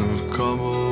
of cobble